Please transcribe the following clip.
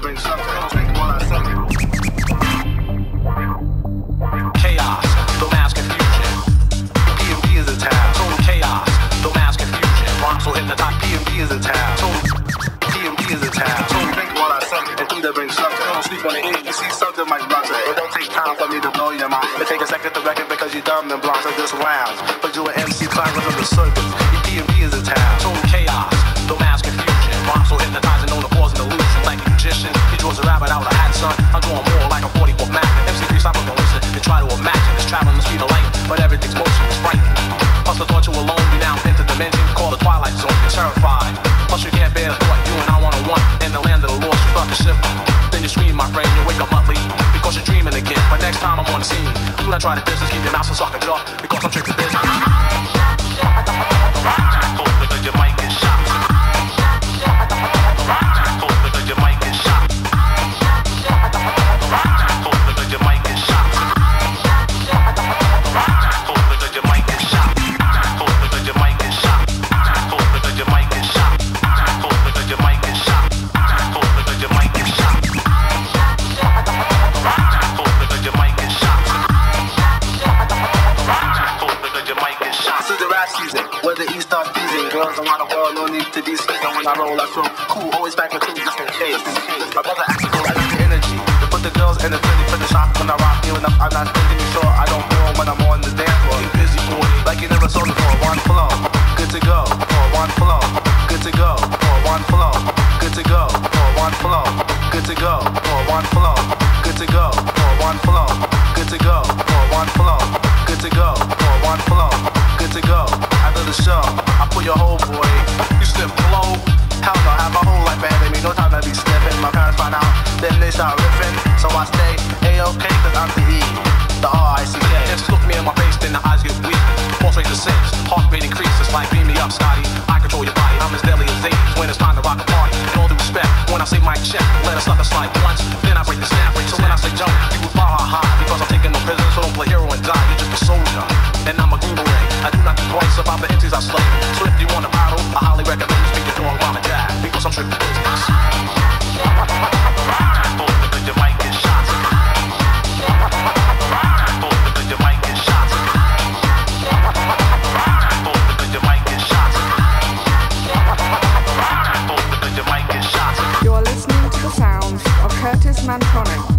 bring something. Think what I say. chaos, no mass confusion. EPMD is a town, total chaos, no mass confusion. Bronx will hit the top, EPMD is a town, total EPMD is a town. So think what I say and to bring something. Don't sleep on the edge. You see something might blunt it. Don't take time for me to blow your mind. It take a second to reckon because you dumb and blind. So this rounds. But you an MC climbing on the circus. Your EPMD is a town. Then you scream, my friend, you wake up monthly. Because you're dreaming again. But next time I'm on the scene, do not try to distance, keep your mouth so sucker jaw. Because I'm strictly business. Where the starts teasing. Girls around the world, no need to be scared. When I roll, I feel cool, always back with two just in case. My brother acts cool, I got the energy. To put the girls in the city, put the shop when I rock you enough. I'm not thinking sure I don't know when I'm on the dance floor. Get busy boy, like you never saw before. One flow, good to go. For one flow, good to go. For one flow, good to go. For one flow, good to go. For one flow, good to go. For one flow, You slip flow. Hell no, have my whole life ahead of me. No time to be sniffing. My parents find out, then they start riffing. So I stay A-OK, cause I'm the E. The R-I-C-K. Just look me in my face, then the eyes get weak. Pulse rate descends, heart rate increases. Like beam me up, Scotty. I control your body. I'm as deadly as Zayt when it's time to rock a party. In all due respect, when I say mic check, let a sucker slide once, then I break the snap rate. So when I say jump, you will fire high because I'm taking no prisoners. So don't play hero and die. You're just a soldier, and I'm a green. I do not think twice about the MCs I slay. Man Connect.